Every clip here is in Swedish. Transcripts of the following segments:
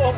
Oh,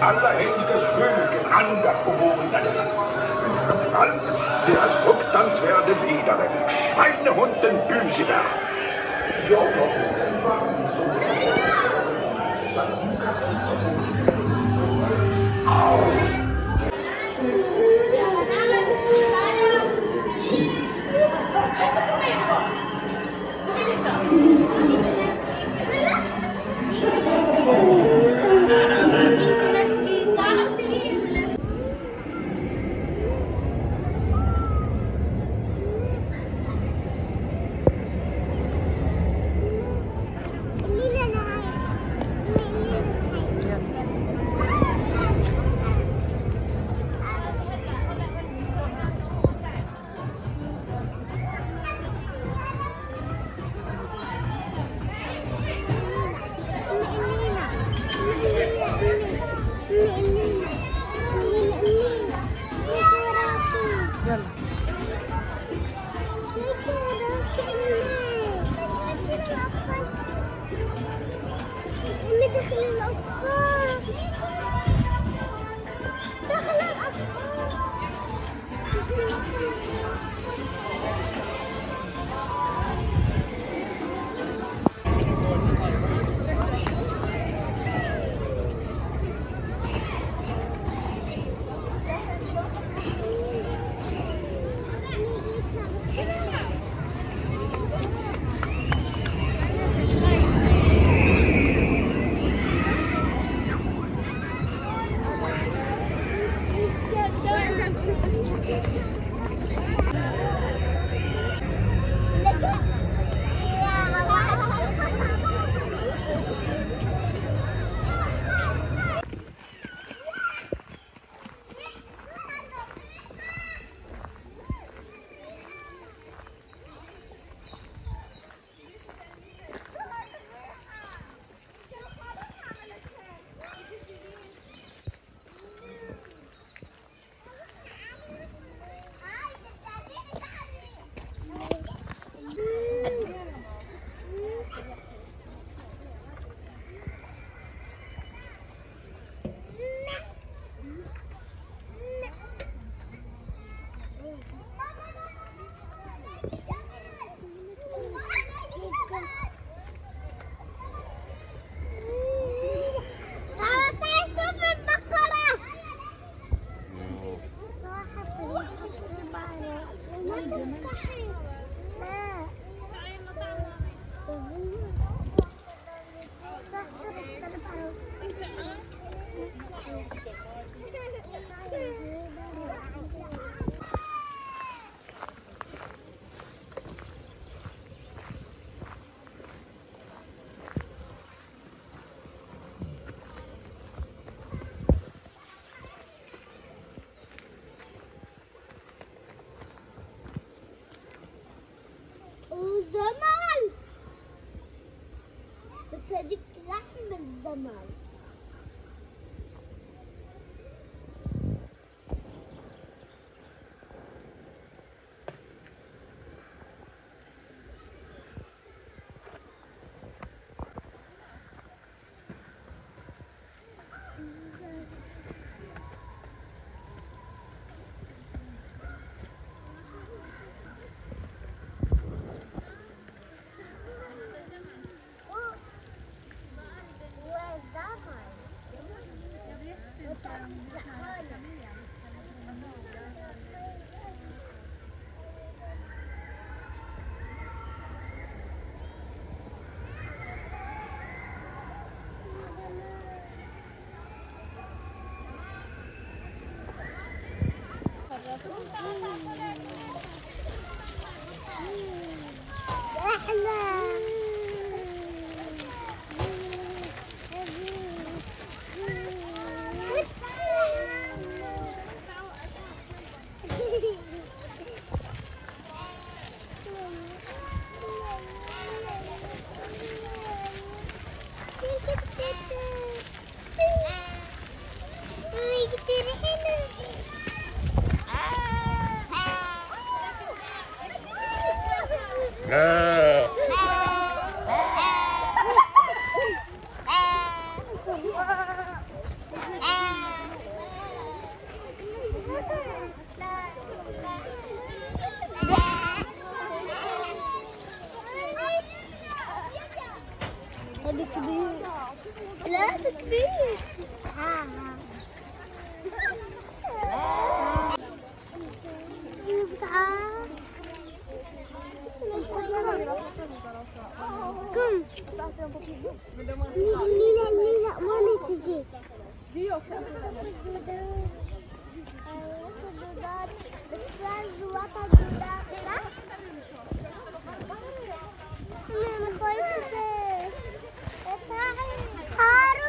aller Hände des Königs Andacht bewohnt. Franz, der als Rücktanzwerde Biedere, Schweinehund den Büsiger. Ja, doch, so. 老公。Kom. Lila, lila, mana tizi? Dia. Mama, kau itu. Eta, har.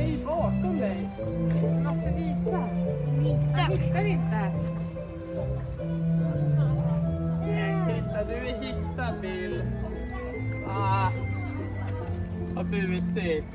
Nej, bakom dig. Du måste visa. Jag hittar inte. Titta, du är hittad Bill. Ah, vad busigt.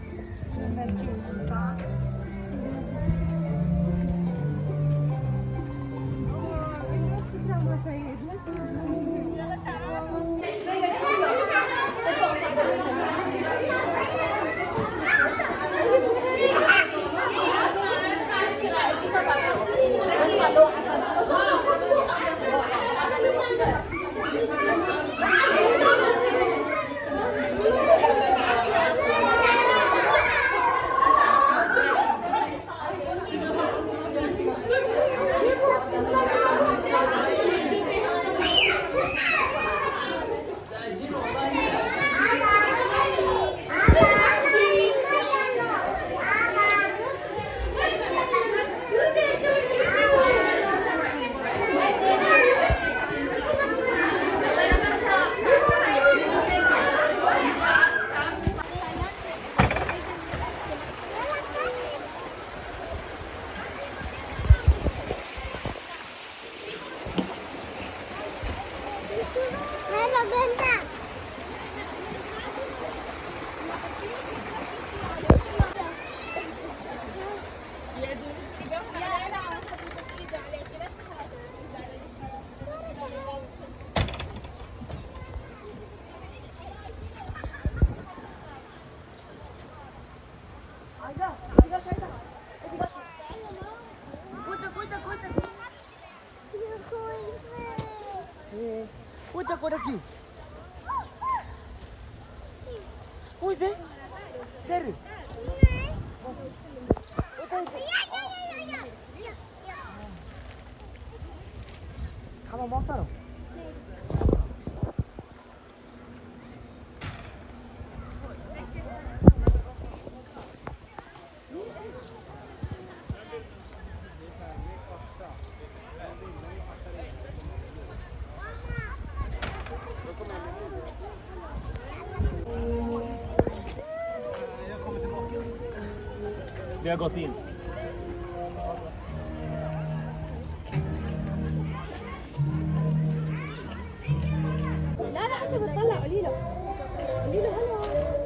Kan Kamu mau taruh? Vi har gått in. حسب تطلع قولي له قولي له هلا